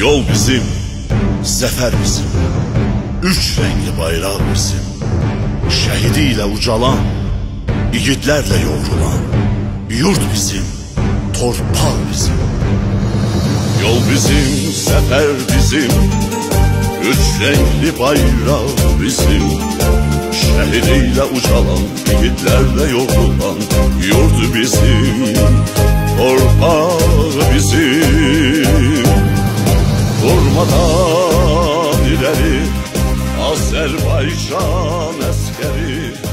Yol bizim, zafer bizim. Üç renkli bayrak bizim. Şehidiyle ucalan, yiğitlerle yoğrulan. Yurt bizim, torpaq bizim. Yol bizim, zafer bizim. Üç renkli bayrak bizim. Şehidiyle ucalan, yiğitlerle yoğrulan. Yurt bizim, Durmadan ileri Azerbaycan askeri